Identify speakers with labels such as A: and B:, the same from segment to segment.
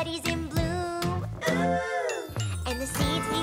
A: everybody's in bloom. Ooh. And the seeds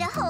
A: the whole